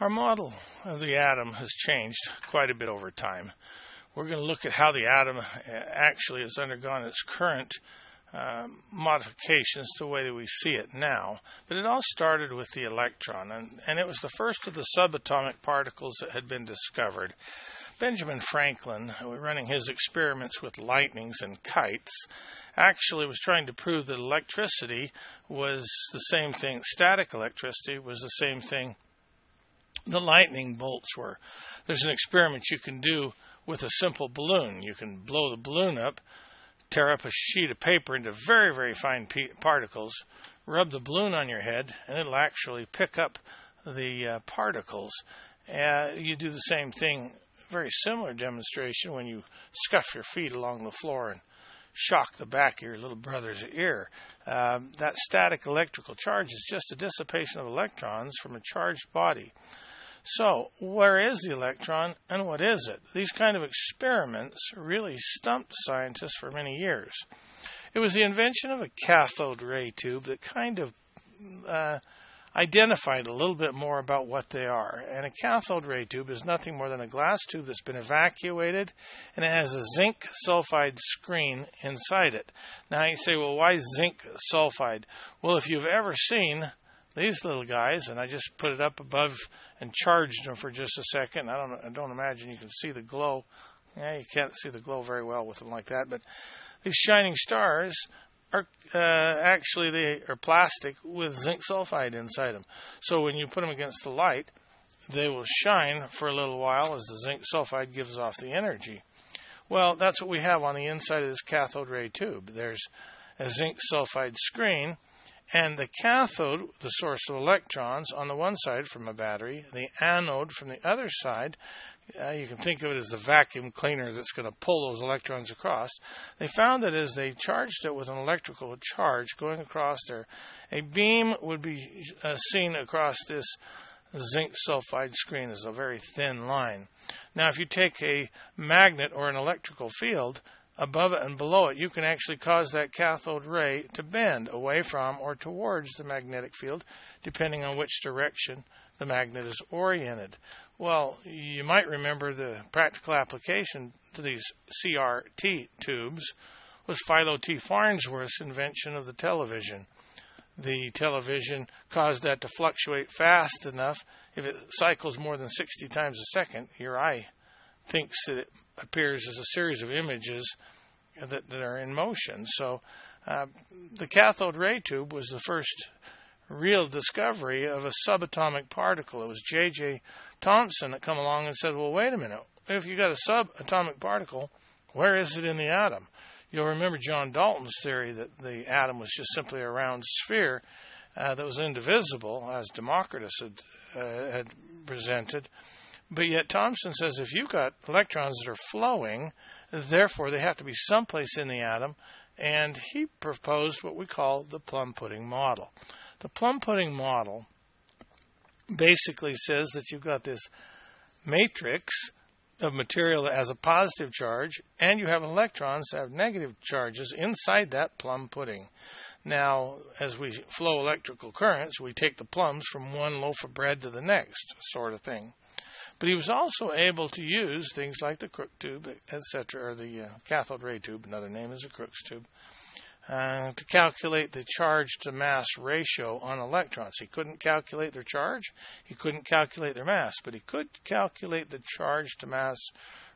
Our model of the atom has changed quite a bit over time. We're going to look at how the atom uh, actually has undergone its current uh, modifications the way that we see it now. But it all started with the electron, and, and it was the first of the subatomic particles that had been discovered. Benjamin Franklin, running his experiments with lightnings and kites, actually was trying to prove that electricity was the same thing, static electricity was the same thing the lightning bolts were. There's an experiment you can do with a simple balloon. You can blow the balloon up, tear up a sheet of paper into very, very fine particles, rub the balloon on your head, and it'll actually pick up the uh, particles. Uh, you do the same thing, very similar demonstration when you scuff your feet along the floor and shock the back of your little brother's ear. Um, that static electrical charge is just a dissipation of electrons from a charged body. So, where is the electron and what is it? These kind of experiments really stumped scientists for many years. It was the invention of a cathode ray tube that kind of uh, identified a little bit more about what they are. And a cathode ray tube is nothing more than a glass tube that's been evacuated and it has a zinc sulfide screen inside it. Now you say, well, why zinc sulfide? Well, if you've ever seen these little guys, and I just put it up above and charged them for just a second. I don't, I don't imagine you can see the glow. Yeah, you can't see the glow very well with them like that, but these shining stars are uh, actually they are plastic with zinc sulfide inside them. So when you put them against the light, they will shine for a little while as the zinc sulfide gives off the energy. Well, that's what we have on the inside of this cathode ray tube. There's a zinc sulfide screen and the cathode, the source of electrons, on the one side from a battery, the anode from the other side, uh, you can think of it as the vacuum cleaner that's going to pull those electrons across. They found that as they charged it with an electrical charge going across there, a beam would be uh, seen across this zinc sulfide screen as a very thin line. Now, if you take a magnet or an electrical field, above it and below it, you can actually cause that cathode ray to bend away from or towards the magnetic field, depending on which direction the magnet is oriented. Well, you might remember the practical application to these CRT tubes was Philo T. Farnsworth's invention of the television. The television caused that to fluctuate fast enough. If it cycles more than 60 times a second, your eye thinks that it appears as a series of images that, that are in motion. So uh, the cathode ray tube was the first real discovery of a subatomic particle. It was J.J. Thomson that come along and said, well, wait a minute. If you've got a subatomic particle, where is it in the atom? You'll remember John Dalton's theory that the atom was just simply a round sphere uh, that was indivisible, as Democritus had, uh, had presented. But yet Thomson says if you've got electrons that are flowing, therefore they have to be someplace in the atom, and he proposed what we call the plum pudding model. The plum pudding model basically says that you've got this matrix of material that has a positive charge, and you have electrons that have negative charges inside that plum pudding. Now, as we flow electrical currents, we take the plums from one loaf of bread to the next, sort of thing. But he was also able to use things like the Crookes tube, etc., or the uh, cathode ray tube, another name is a Crookes tube, uh, to calculate the charge to mass ratio on electrons. He couldn't calculate their charge, he couldn't calculate their mass, but he could calculate the charge to mass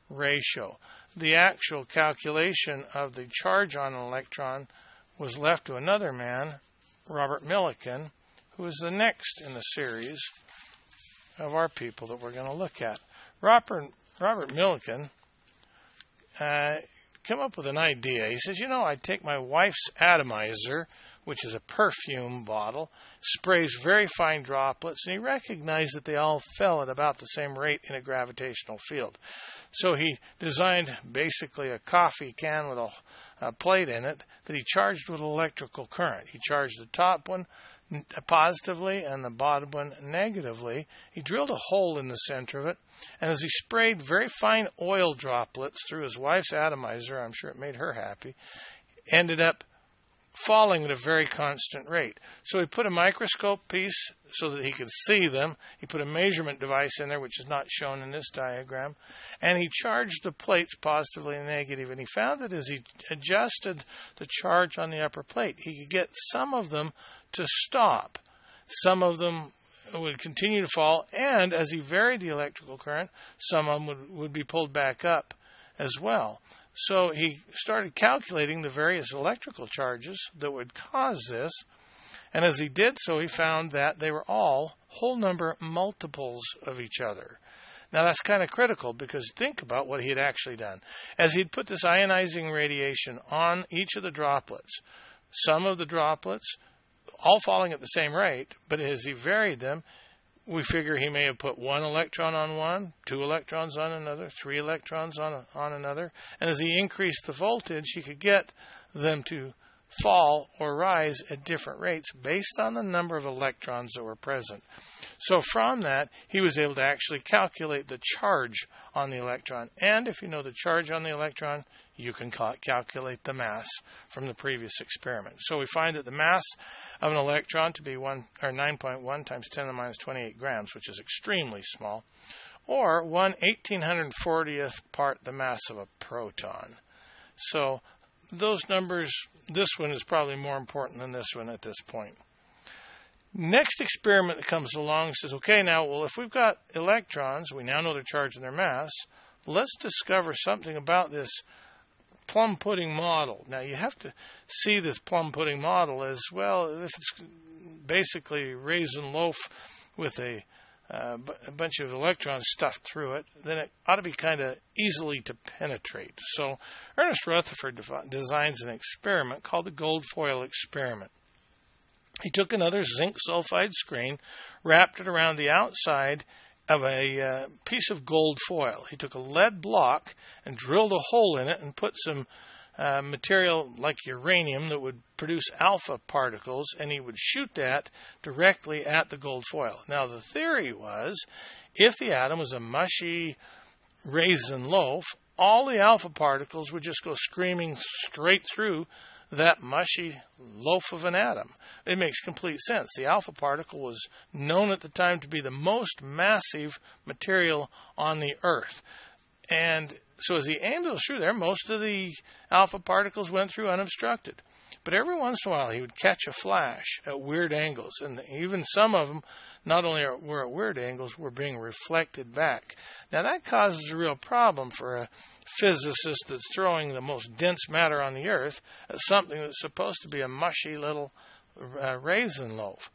ratio. The actual calculation of the charge on an electron was left to another man, Robert Millikan, who is the next in the series of our people that we're going to look at. Robert, Robert Millikan uh, came up with an idea. He says, You know, I take my wife's atomizer, which is a perfume bottle, sprays very fine droplets, and he recognized that they all fell at about the same rate in a gravitational field. So he designed basically a coffee can with a, a plate in it that he charged with electrical current. He charged the top one positively and the bottom one negatively. He drilled a hole in the center of it, and as he sprayed very fine oil droplets through his wife's atomizer, I'm sure it made her happy, ended up falling at a very constant rate. So he put a microscope piece so that he could see them. He put a measurement device in there, which is not shown in this diagram, and he charged the plates positively and negative. And he found that as he adjusted the charge on the upper plate, he could get some of them to stop. Some of them would continue to fall, and as he varied the electrical current, some of them would, would be pulled back up as well. So he started calculating the various electrical charges that would cause this. And as he did so, he found that they were all whole number multiples of each other. Now that's kind of critical because think about what he had actually done. As he'd put this ionizing radiation on each of the droplets, some of the droplets all falling at the same rate, but as he varied them, we figure he may have put one electron on one, two electrons on another, three electrons on, on another. And as he increased the voltage, he could get them to fall or rise at different rates based on the number of electrons that were present. So from that, he was able to actually calculate the charge on the electron. And if you know the charge on the electron, you can calculate the mass from the previous experiment. So we find that the mass of an electron to be 1 or 9.1 times 10 to the minus 28 grams, which is extremely small, or 1 1840th part the mass of a proton. So those numbers, this one is probably more important than this one at this point. Next experiment that comes along says, okay, now, well, if we've got electrons, we now know their charge and their mass, let's discover something about this plum pudding model. Now, you have to see this plum pudding model as well. This is basically raisin loaf with a, uh, a bunch of electrons stuffed through it. Then it ought to be kind of easily to penetrate. So, Ernest Rutherford designs an experiment called the gold foil experiment. He took another zinc sulfide screen, wrapped it around the outside, of a uh, piece of gold foil. He took a lead block and drilled a hole in it and put some uh, material like uranium that would produce alpha particles, and he would shoot that directly at the gold foil. Now, the theory was if the atom was a mushy raisin loaf, all the alpha particles would just go screaming straight through that mushy loaf of an atom. It makes complete sense. The alpha particle was known at the time to be the most massive material on the Earth. And so as he aimed those through there, most of the alpha particles went through unobstructed. But every once in a while, he would catch a flash at weird angles, and even some of them not only were at weird angles, were being reflected back. Now, that causes a real problem for a physicist that's throwing the most dense matter on the Earth at something that's supposed to be a mushy little uh, raisin loaf.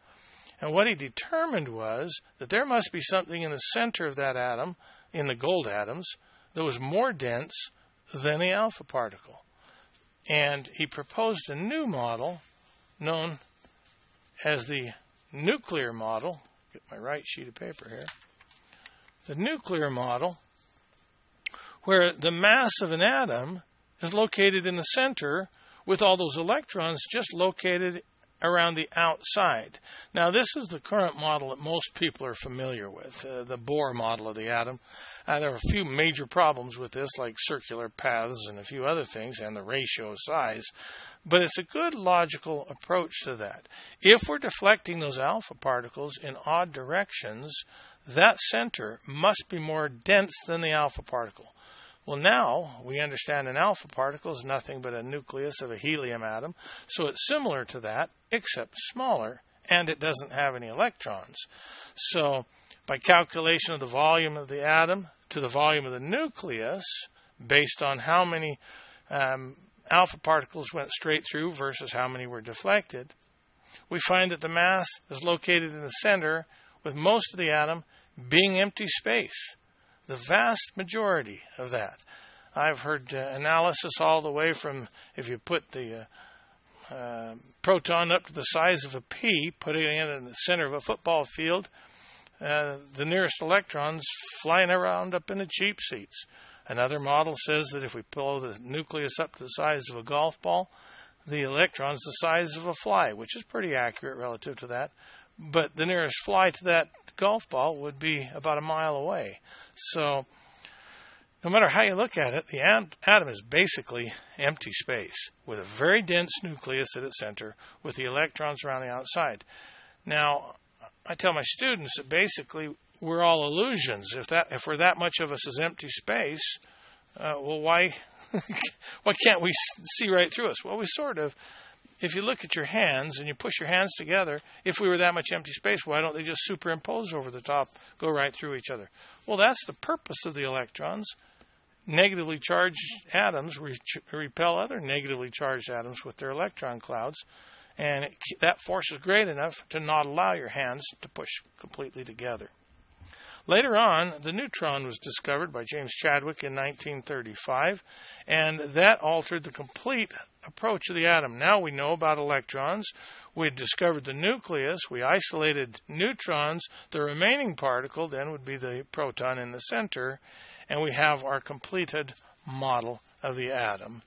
And what he determined was that there must be something in the center of that atom, in the gold atoms, that was more dense than the alpha particle. And he proposed a new model known as the nuclear model, get my right sheet of paper here. The nuclear model, where the mass of an atom is located in the center with all those electrons just located around the outside. Now, this is the current model that most people are familiar with, uh, the Bohr model of the atom. Uh, there are a few major problems with this, like circular paths and a few other things, and the ratio size. But it's a good logical approach to that. If we're deflecting those alpha particles in odd directions, that center must be more dense than the alpha particle. Well, now we understand an alpha particle is nothing but a nucleus of a helium atom, so it's similar to that, except smaller, and it doesn't have any electrons. So, by calculation of the volume of the atom to the volume of the nucleus, based on how many um, alpha particles went straight through versus how many were deflected, we find that the mass is located in the center, with most of the atom being empty space. The vast majority of that. I've heard uh, analysis all the way from if you put the uh, uh, proton up to the size of a pea, putting it in the center of a football field, uh, the nearest electrons flying around up in the cheap seats. Another model says that if we blow the nucleus up to the size of a golf ball, the electron's the size of a fly, which is pretty accurate relative to that. But the nearest fly to that golf ball would be about a mile away. So, no matter how you look at it, the atom is basically empty space with a very dense nucleus at its center with the electrons around the outside. Now, I tell my students that basically we're all illusions. If that if we're that much of us as empty space, uh, well, why why can't we see right through us? Well, we sort of. If you look at your hands and you push your hands together, if we were that much empty space, why don't they just superimpose over the top, go right through each other? Well, that's the purpose of the electrons. Negatively charged atoms re- repel other negatively charged atoms with their electron clouds, and it, that force is great enough to not allow your hands to push completely together. Later on, the neutron was discovered by James Chadwick in 1935, and that altered the complete approach of the atom. Now we know about electrons. We discovered the nucleus. We isolated neutrons. The remaining particle then would be the proton in the center, and we have our completed model of the atom.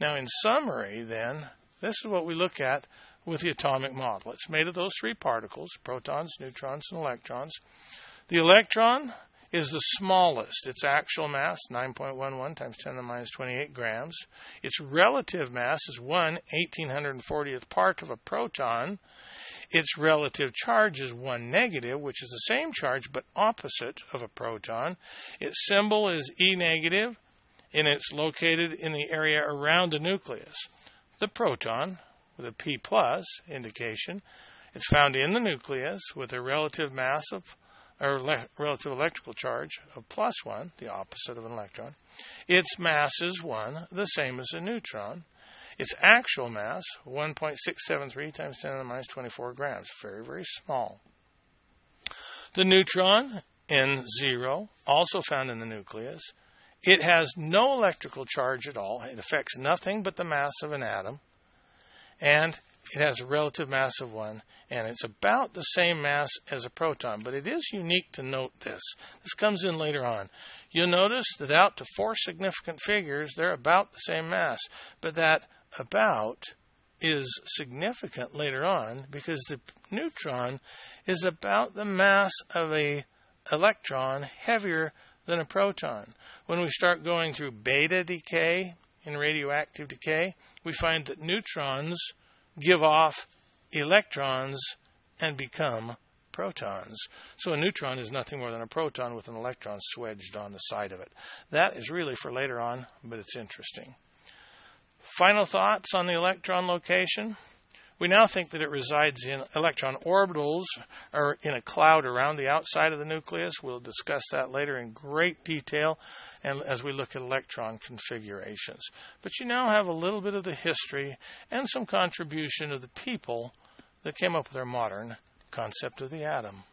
Now, in summary, then, this is what we look at with the atomic model. It's made of those three particles protons, neutrons, and electrons. The electron is the smallest. Its actual mass, 9.11 times 10 to the minus 28 grams. Its relative mass is 1 1840th part of a proton. Its relative charge is 1 negative, which is the same charge but opposite of a proton. Its symbol is E negative, and it's located in the area around the nucleus. The proton, with a P plus indication, It's found in the nucleus with a relative mass of or le- relative electrical charge of plus 1, the opposite of an electron. Its mass is 1, the same as a neutron. Its actual mass, 1.673 times 10 to the minus 24 grams, very, very small. The neutron, N0, also found in the nucleus. It has no electrical charge at all. It affects nothing but the mass of an atom. And it has a relative mass of 1, and it's about the same mass as a proton. But it is unique to note this. This comes in later on. You'll notice that out to four significant figures, they're about the same mass. But that about is significant later on because the neutron is about the mass of a electron heavier than a proton. When we start going through beta decay in radioactive decay, we find that neutrons give off electrons and become protons. So a neutron is nothing more than a proton with an electron swedged on the side of it. That is really for later on, but it's interesting. Final thoughts on the electron location? We now think that it resides in electron orbitals or in a cloud around the outside of the nucleus. We'll discuss that later in great detail and as we look at electron configurations. But you now have a little bit of the history and some contribution of the people that came up with our modern concept of the atom.